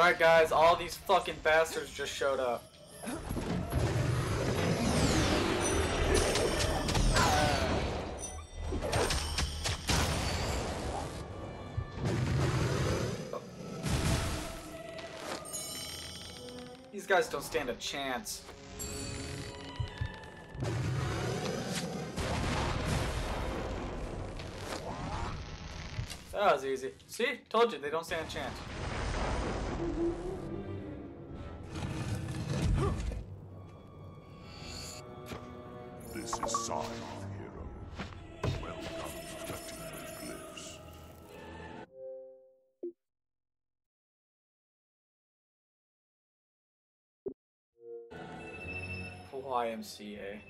Alright guys, all these fucking bastards just showed up. These guys don't stand a chance. That was easy. See? Told you, they don't stand a chance. Of hero. Welcome to Timber Glyphs. YMCA.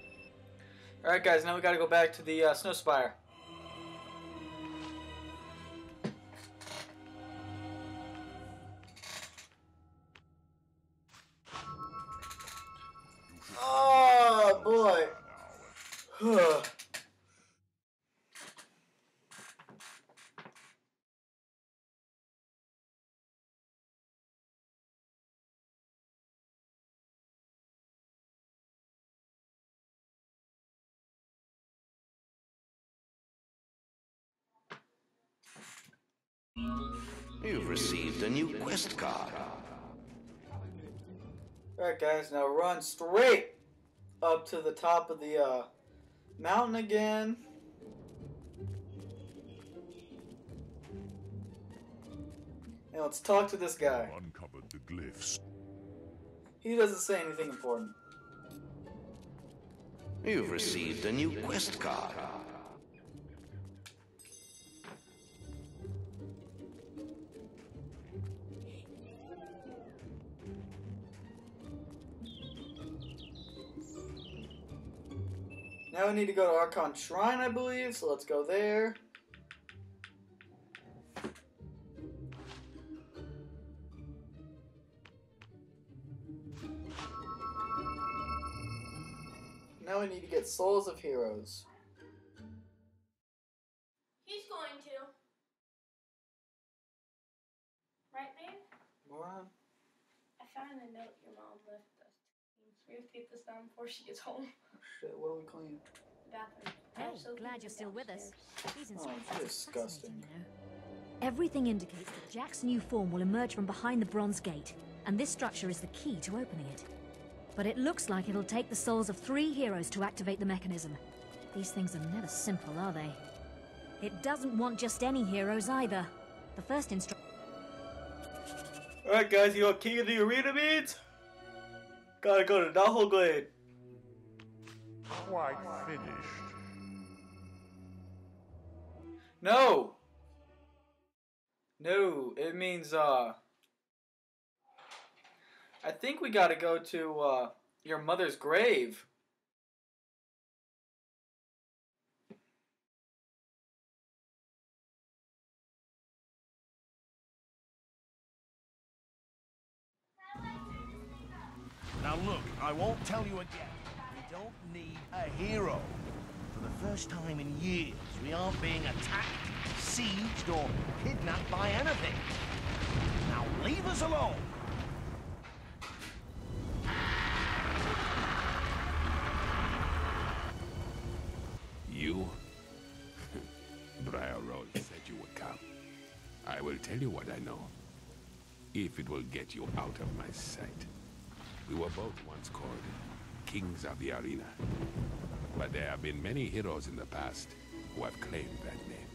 Alright guys, now we gotta go back to the uh, Snowspire. You've received a new quest card. Alright guys, now run straight up to the top of the uh, mountain again. And let's talk to this guy. Uncovered the glyphs. He doesn't say anything important. You've received a new quest card. Now we need to go to Archon Shrine, I believe, so let's go there. Now we need to get Souls of Heroes. He's going to. Right, babe? What? I found a note your mom left us. We have to get this done before she gets home. Shit, what do we clean? The bathroom. Hey, Absolutely glad you're still with us. downstairs. These Oh, are disgusting. you know. Everything indicates that Jack's new form will emerge from behind the Bronze Gate, and this structure is the key to opening it. But it looks like it'll take the souls of three heroes to activate the mechanism. These things are never simple, are they? It doesn't want just any heroes either. The first instruction. Alright guys, you know what King of the Arena means? Gotta go to Knothole Glade. Quite finished. No! No, it means, uh... I think we gotta go to, uh, your mother's grave. Now look, I won't tell you again. Don't need a hero. For the first time in years, we aren't being attacked, sieged, or kidnapped by anything. Now leave us alone. You? Briar Rose said you would come. I will tell you what I know. If it will get you out of my sight. We were both once called kings of the arena. But there have been many heroes in the past who have claimed that name.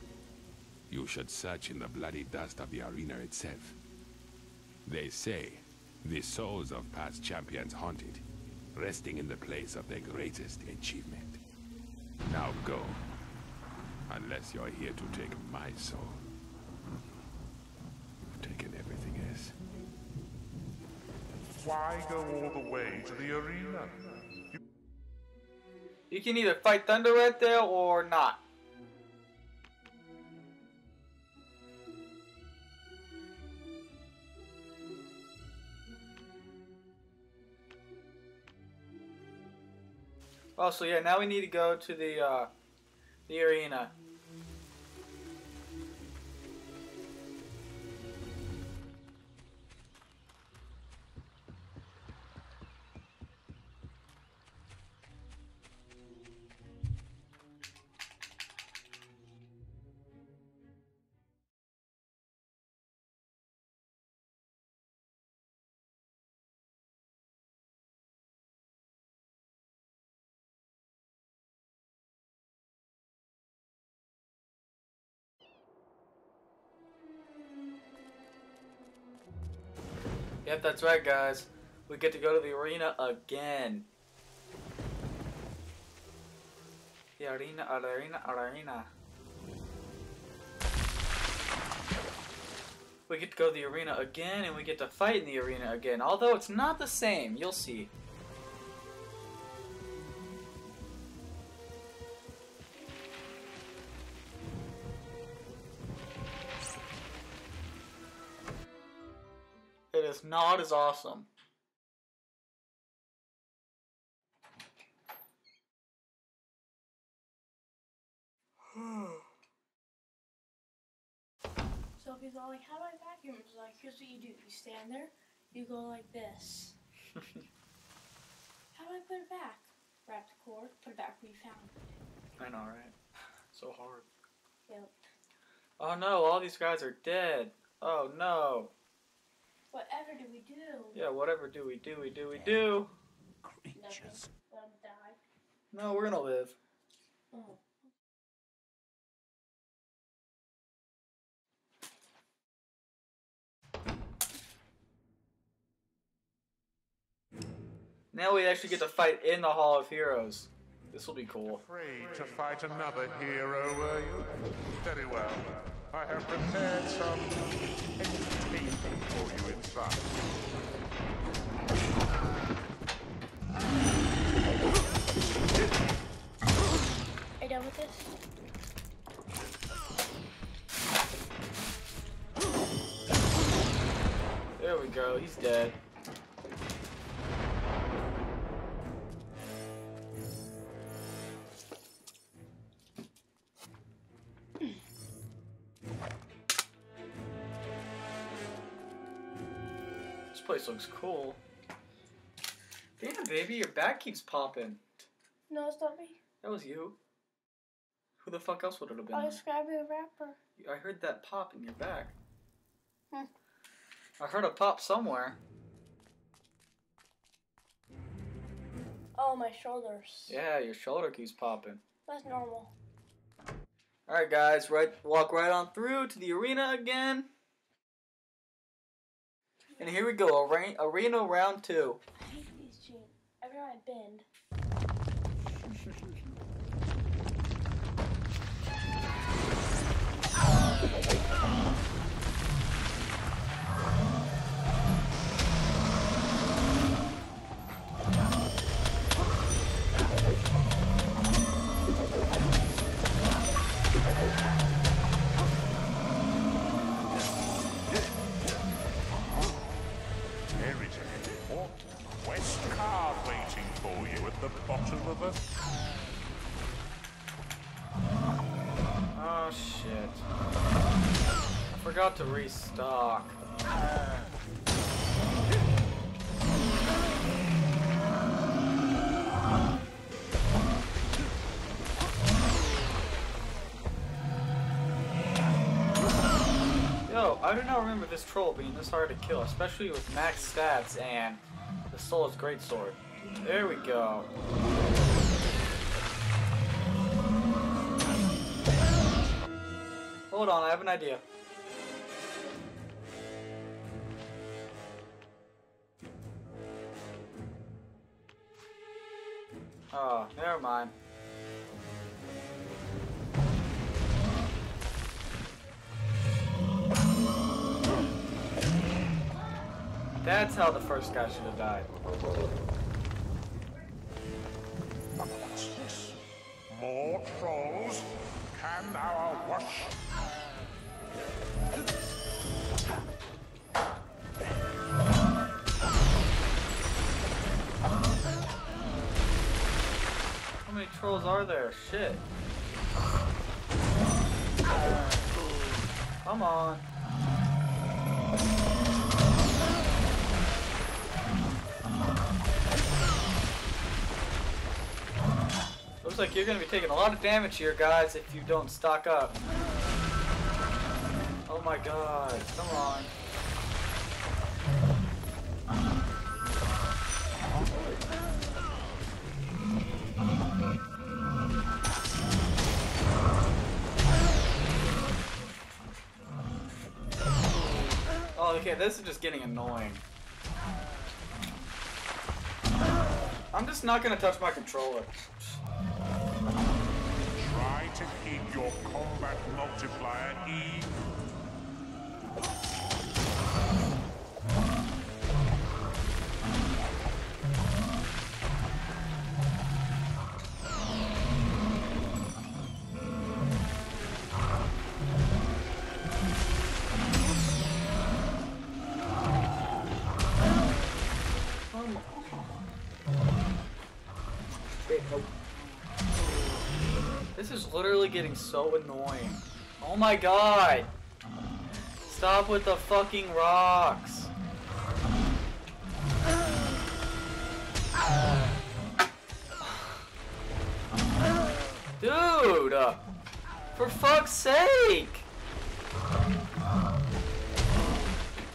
You should search in the bloody dust of the arena itself. They say the souls of past champions haunt it, resting in the place of their greatest achievement. Now go. Unless you're here to take my soul. You've taken everything else. Why go all the way to the arena? You can either fight Thunder right there or not. Oh, so yeah, now we need to go to the, uh, the arena. Yep, that's right, guys. We get to go to the arena again. The arena, arena, arena. We get to go to the arena again, and we get to fight in the arena again. Although it's not the same, you'll see. It is not as awesome. so Sophie's all like, how do I vacuum? It's like, here's what you do. You stand there, you go like this. how do I put it back? Wrap the cord, put it back where you found it. I know, right? So hard. Yep. Oh no, all these guys are dead. Oh no. Whatever do we do? Yeah, whatever do we do, we do, we do. Creatures. Let 'em die. No, we're gonna live. Oh. Now we actually get to fight in the Hall of Heroes. This will be cool. Afraid to fight another hero, were you? Very well. I have prepared some entertainment for you inside. Are you done with this? There we go, he's dead. Place looks cool. Damn, baby, your back keeps popping. No, it's not me. That was you. Who the fuck else would it have been? I was grabbing a wrapper. I heard that pop in your back. Hmm. I heard a pop somewhere. Oh, my shoulders. Yeah, your shoulder keeps popping. That's normal. Alright guys, right walk right on through to the arena again. And here we go, arena, arena round two. I hate these jeans. Every time I bend. Heritage To restock. Yo, I do not remember this troll being this hard to kill, especially with max stats and the Solus Greatsword. There we go. Hold on, I have an idea. Oh, never mind. That's how the first guy should have died. More trolls? Can thou wash? Many trolls are there? Shit. Uh, come on. Looks like you're gonna be taking a lot of damage here, guys, if you don't stock up. Oh my god, come on. Okay, this is just getting annoying. I'm just not gonna touch my controller. Try to keep your combat multiplier even. Literally getting so annoying. Oh my god! Stop with the fucking rocks! Dude! uh, For fuck's sake!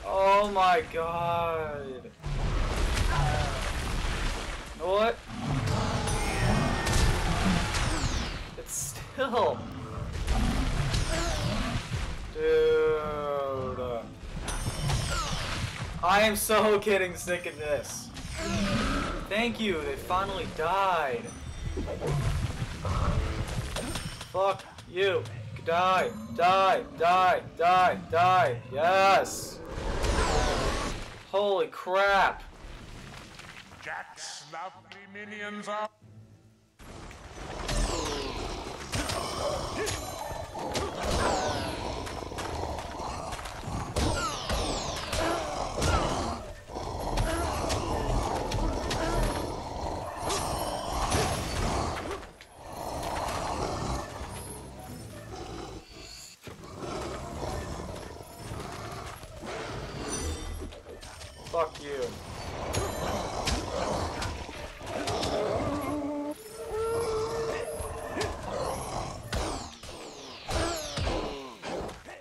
Oh my god. What? Still. Dude. I am so getting sick of this. Thank you, they finally died. Fuck you. Die, die, die, die, die. Yes. Holy crap. Jack's lovely minions are. Fuck you.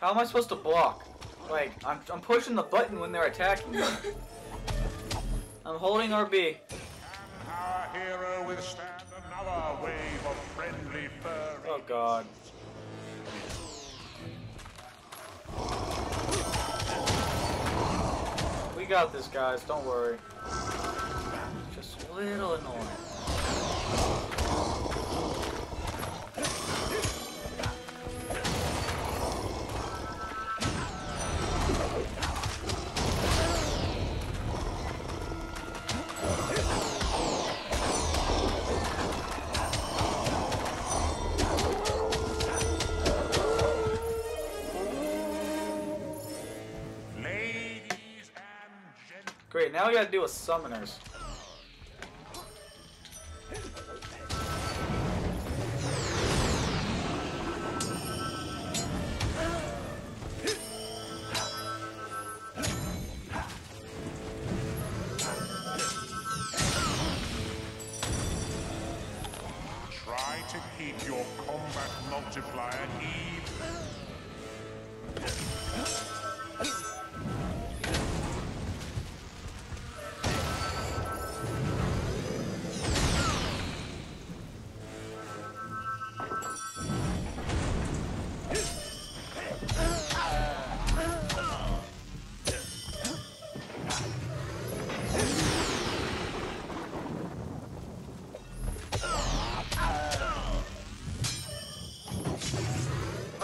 How am I supposed to block? Like, I'm, I'm pushing the button when they're attacking me. I'm holding RB. Our hero another wave of friendly. Oh god. We got this, guys. Don't worry. Just a little annoying. Now we gotta deal with summoners. Try to keep your combat multiplier even.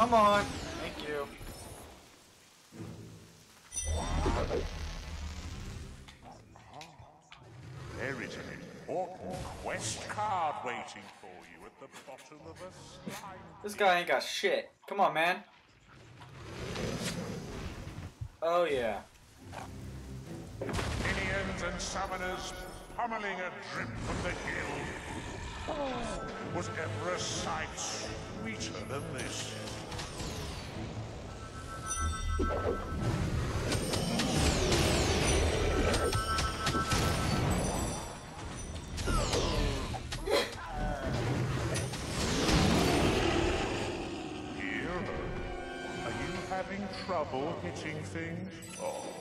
Come on. Thank you. There is an important quest card waiting for you at the bottom of a slime. This guy ain't got shit. Come on, man. Oh yeah. Minions and summoners pummeling a drip from the hill. Was ever a sight sweeter than this? Hero, are you having trouble hitting things? Oh.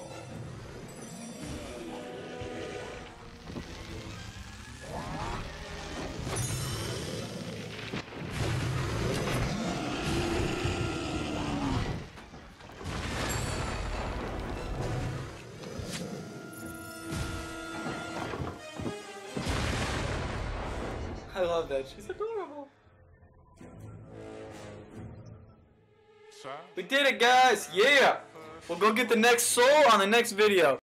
Love that. She's adorable. We did it, guys. Yeah. We'll go get the next soul on the next video.